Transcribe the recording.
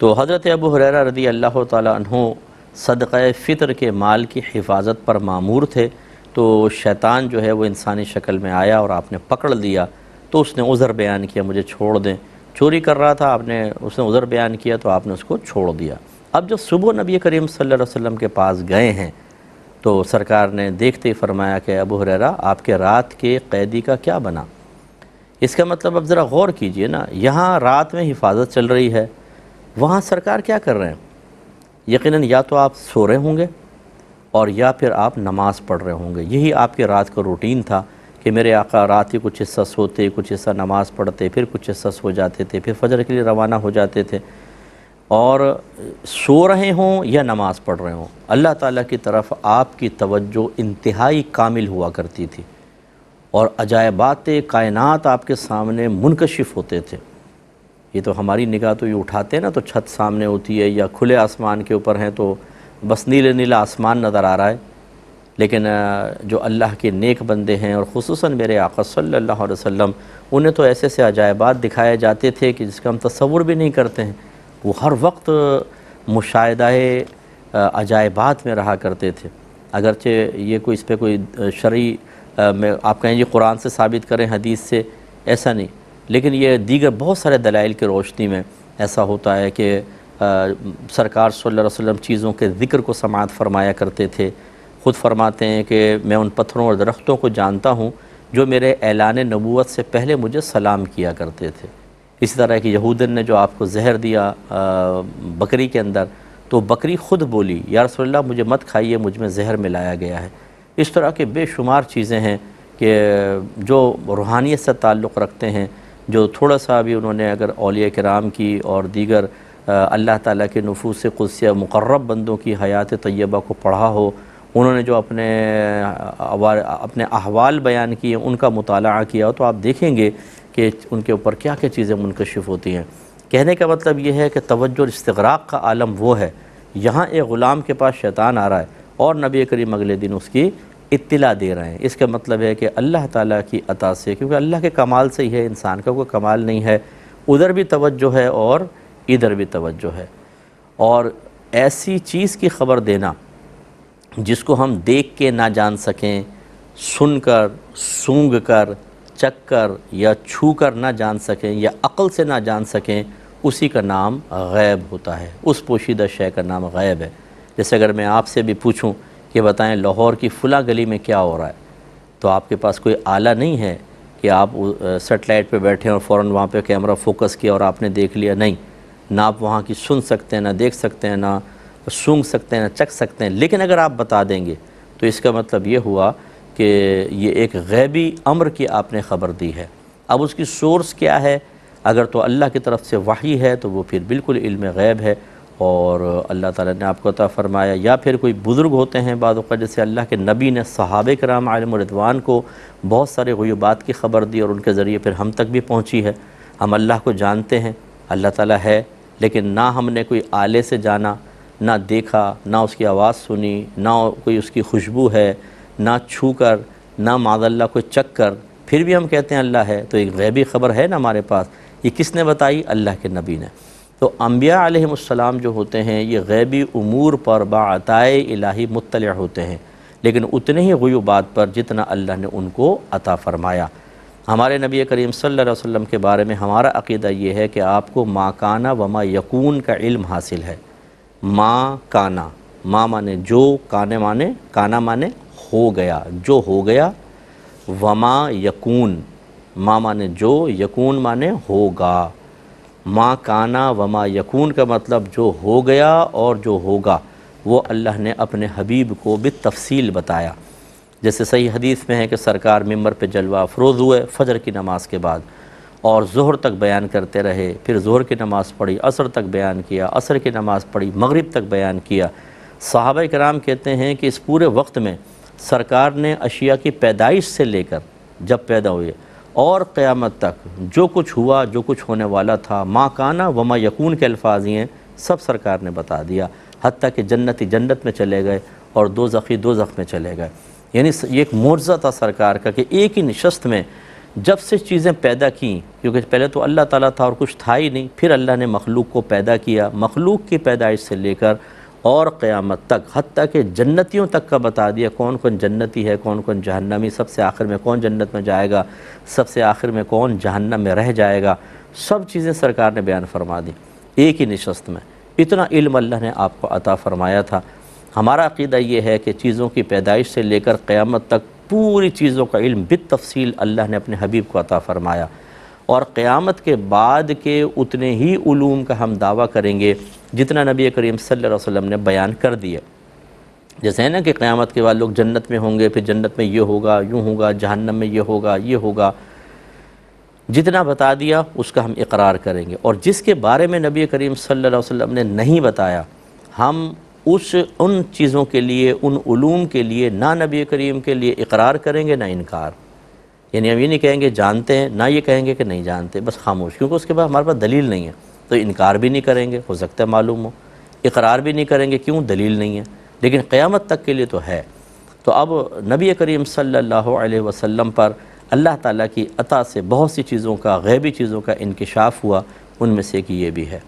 तो हज़रत अबू हुरैरा रदी अल्लाह तु सदक़ फ़ितर के माल की हिफाजत पर मामूर थे तो शैतान जो है वो इंसानी शक्ल में आया और आपने पकड़ लिया। तो उसने उज़र बयान किया, मुझे छोड़ दें। चोरी कर रहा था, आपने, उसने उज़र बयान किया तो आपने उसको छोड़ दिया। अब जब सुबह नबी करीम सल्लल्लाहु अलैहि वसल्लम के पास गए हैं तो सरकार ने देखते ही फरमाया कि अबू हुरैरा, आपके रात के कैदी का क्या बना? इसका मतलब अब ज़रा गौर कीजिए ना, यहाँ रात में हिफाजत चल रही है। वहाँ सरकार क्या कर रहे हैं? यकीनन या तो आप सो रहे होंगे और या फिर आप नमाज़ पढ़ रहे होंगे। यही आपके रात का रूटीन था कि मेरे आका रात ही कुछ हिस्सा सोते, कुछ हिस्सा नमाज़ पढ़ते, फिर कुछ हिस्सा सो जाते थे, फिर फजर के लिए रवाना हो जाते थे। और सो रहे हों या नमाज़ पढ़ रहे हों, अल्लाह ताला की तरफ़ आपकी तवज्जो इंतहाई कामिल हुआ करती थी। और अजायबात कायनात आपके सामने मुनकशिफ होते थे। ये तो हमारी निगाह तो ये उठाते हैं ना तो छत सामने होती है या खुले आसमान के ऊपर हैं तो बस नीले नीला आसमान नज़र आ रहा है। लेकिन जो अल्लाह के नेक बंदे हैं और खसूस मेरे आका वसल्लम, उन्हें तो ऐसे ऐसे अजायबात दिखाए जाते थे कि जिसका हम तस्वुर भी नहीं करते हैं। वो हर वक्त मुशाह अजायबात में रहा करते थे। अगरचे ये कोई इस पर कोई शरी आप कहें ये कुरान से साबित करें, हदीस से, ऐसा नहीं। लेकिन ये दीगर बहुत सारे दलाइल की रोशनी में ऐसा होता है कि सरकार वसल्लम चीज़ों के ज़िक्र को समात फरमाया करते थे। ख़ुद फरमाते हैं कि मैं उन पत्थरों और दरख्तों को जानता हूँ जो मेरे ऐलान नबूत से पहले मुझे सलाम किया करते थे। इसी तरह कि यहूदन ने जो आपको जहर दिया आ, बकरी के अंदर तो बकरी ख़ुद बोली या रसोल्ला मुझे मत खाइए मुझमें जहर मिलाया गया है। इस तरह के बेशुमार चीज़ें हैं कि जो रूहानियत से ताल्लुक़ रखते हैं जो थोड़ा सा भी उन्होंने अगर अलिया कराम की और दीगर अल्लाह ताला के नफूस कुदसिया मुकर्रब बंदों की हयात तय्यबा को पढ़ा हो, उन्होंने जो अपने अपने अहवाल बयान किए, उनका मताल किया हो तो आप देखेंगे कि उनके ऊपर क्या क्या चीज़ें मुनकशिफ होती हैं। कहने का मतलब यह है कि तवज्जो इस्तराक का आलम वो है, यहाँ एक ग़ुलाम के पास शैतान आ रहा है और नबी करीम अगले दिन उसकी इत्तला दे रहे हैं। इसका मतलब है कि अल्लाह ताला की अता से, क्योंकि अल्लाह के कमाल से ही है इंसान का, कोई कमाल नहीं है। उधर भी तवज्जो है और इधर भी तवज्जो है। और ऐसी चीज़ की ख़बर देना, जिसको हम देख के ना जान सकें, सुनकर, सूंघ कर चक कर, या छू कर ना जान सकें, या अक़ल से ना जान सकें, उसी का नाम गैब होता है। उस पोशीदा शय का नाम गैब है। जैसे अगर मैं आपसे भी पूछूँ कि बताएँ, लाहौर की फ़ुला गली में क्या हो रहा है? तो आपके पास कोई आला नहीं है कि आप सेटेलाइट पे बैठे और फ़ौर वहाँ पे कैमरा फोकस किया और आपने देख लिया। नहीं, ना आप वहाँ की सुन सकते हैं, ना देख सकते हैं, ना सूंघ सकते हैं, ना चख सकते हैं। लेकिन अगर आप बता देंगे तो इसका मतलब ये हुआ कि ये एक गैबी अम्र की आपने ख़बर दी है। अब उसकी सोर्स क्या है? अगर तो अल्लाह की तरफ़ से वही है तो वो फिर बिल्कुल इल्म गैब है। और अल्लाह ताला ने आपको अता फ़रमाया, या फिर कोई बुज़ुर्ग होते हैं बाद जैसे अल्लाह के नबी ने सहाब कराम आलम रिदवान को बहुत सारे गयूबात की ख़बर दी और उनके ज़रिए फिर हम तक भी पहुँची है। हम अल्लाह को जानते हैं, अल्लाह ताला है, लेकिन ना हमने कोई आले से जाना, ना देखा, ना उसकी आवाज़ सुनी, ना कोई उसकी खुशबू है, ना छू कर ना मादल्ला कोई चक कर, फिर भी हम कहते हैं अल्लाह है। तो एक गैबी ख़बर है ना हमारे पास, ये किसने बताई? अल्लाह के नबी ने। तो अम्बिया आलम जो होते हैं, ये गैबी अमूर पर बाताए इलाही मुतल होते हैं। लेकिन उतने ही गयूबात पर जितना अल्लाह ने उनको अता फ़रमाया। हमारे नबी करीम सल्लल्लाहु अलैहि वसल्लम के बारे में हमारा अकीदा ये है कि आपको माँ काना व माँ यकून का इल्म हासिल है। माँ काना माँ माने जो, काने माने, काना माने हो गया, जो हो गया, वमा यकून, माँ माने जो, यकून माने होगा। माँ काना वमा यकून का मतलब जो हो गया और जो होगा, वो अल्लाह ने अपने हबीब को भी तफसील बताया। जैसे सही हदीस में है कि सरकार मंबर पे जलवा अफरोज़ हुए, फ़जर की नमाज़ के बाद, और जहर तक बयान करते रहे, फिर जहर की नमाज़ पढ़ी, असर तक बयान किया, असर की नमाज़ पढ़ी, मगरिब तक बयान किया। साहब कराम कहते हैं कि इस पूरे वक्त में सरकार ने अशिया की पैदाइश से लेकर, जब पैदा हुए और क़यामत तक जो कुछ हुआ, जो कुछ होने वाला था, माँ काना वमा यकून के अल्फाज हैं, सब सरकार ने बता दिया। हती कि जन्नती जन्नत में चले गए और दो ज़ख़ी दो ज़ख़ में चले गए। यानी ये एक मुआवजा था सरकार का कि एक ही नशस्त में जब से चीज़ें पैदा की, क्योंकि पहले तो अल्लाह ताला था और कुछ था ही नहीं, फिर अल्लाह ने मखलूक को पैदा किया। मखलूक की पैदाइश से लेकर और क़यामत तक हती कि जन्नतियों तक का बता दिया, कौन कौन जन्नती है, कौन कौन जहन्नमी, सबसे आखिर में कौन जन्नत में जाएगा, सबसे आखिर में कौन जहन्नम में रह जाएगा, सब चीज़ें सरकार ने बयान फरमा दी, एक ही नशस्त में। इतना इल्म अल्लाह ने आपको अता फ़रमाया था। हमारा अकीदा ये है कि चीज़ों की पैदाइश से लेकर क़यामत तक पूरी चीज़ों का इल्म बित तफसील अल्लाह ने अपने हबीब को अता फ़रमाया। और क़यामत के बाद के उतने ही ूम का हम दावा करेंगे जितना नबी करीम सल्लल्लाहु अलैहि वसल्लम ने बयान कर दिया। जैसे है ना कि क़यामत के बाद लोग जन्नत में होंगे, फिर जन्नत में ये होगा, यूँ होगा, जहन्नम में ये होगा ये होगा। जितना बता दिया, उसका हम इकरार करेंगे। और जिसके बारे में नबी करीम सल्लल्लाहु अलैहि वसल्लम ने नहीं बताया, हम उस, उन चीज़ों के लिए, उन ूम के लिए, ना नबी करीम के लिए इकरार करेंगे, ना इनकार। यानी हम ये नहीं कहेंगे जानते हैं, ना ये कहेंगे कि नहीं जानते, बस खामोश, क्योंकि उसके बाद हमारे पास दलील नहीं है। तो इनकार भी नहीं करेंगे, हो सकता है मालूम हो। इकरार भी नहीं करेंगे, क्यों? दलील नहीं है। लेकिन क़्यामत तक के लिए तो है। तो अब नबी करीम सल्लल्लाहु अलैहि वसल्लम पर अल्लाह ताला की अता से बहुत सी चीज़ों का, गैबी चीज़ों का इंकशाफ हुआ। उनमें से कि ये भी है।